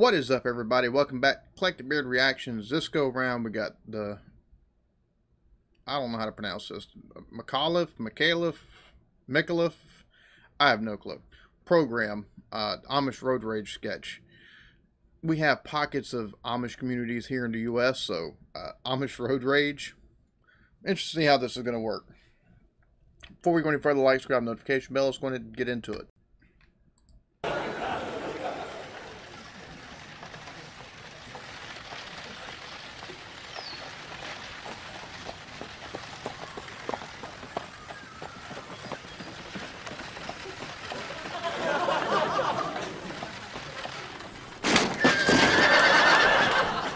What is up, everybody? Welcome back. Eclectic Beard Reactions. This go around, we got the. I don't know how to pronounce this. McAuliffe, McAuliffe, McAuliffe. I have no clue. Program, uh, Amish Road Rage sketch. We have pockets of Amish communities here in the U.S., so uh, Amish Road Rage. Interesting how this is going to work. Before we go any further, like, subscribe, notification bell. Let's go ahead and get into it.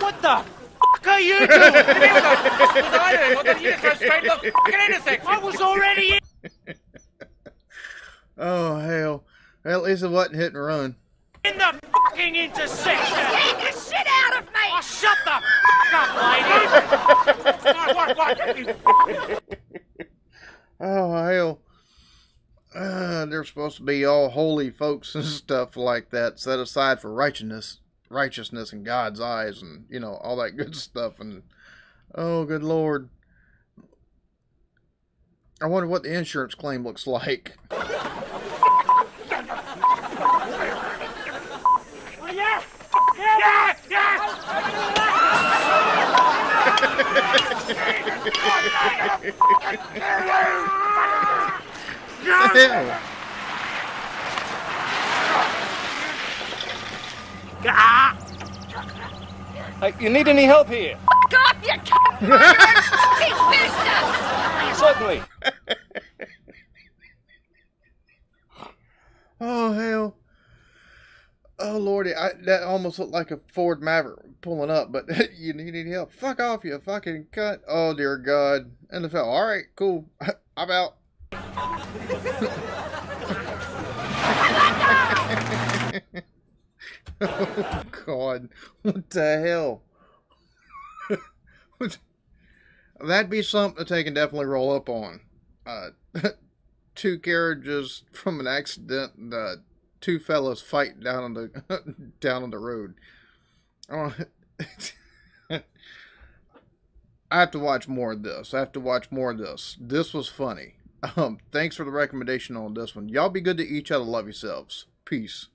What the fuck are you doing? What was I? What the, you just go straight to the intersection. I was already in, Oh, hell. Well, at least it wasn't hit and run. in the fucking intersection. Get the shit out of me! Oh, shut the fuck up, lady. what, what, what? Oh, hell. Uh, they're supposed to be all holy folks and stuff like that, set aside for righteousness, righteousness in God's eyes, and you know all that good stuff. And oh, good Lord, I wonder what the insurance claim looks like. Yeah, yeah, yeah. Hell. Ah, Hey, you need any help here? Fuck off, you cunt! Big business! Certainly. Oh hell. Oh lordy, I, that almost looked like a Ford Maverick pulling up, but you need any help? Fuck off, you fucking cunt. Oh dear God. NFL. All right, cool. I'm out. oh God, what the hell? That'd be something that they can definitely roll up on. Uh, two carriages from an accident. And, uh, two fellas fight down on the down on the road. Oh, I have to watch more of this. I have to watch more of this. This was funny. Um, thanks for the recommendation on this one. Y'all be good to each other. Love yourselves. Peace.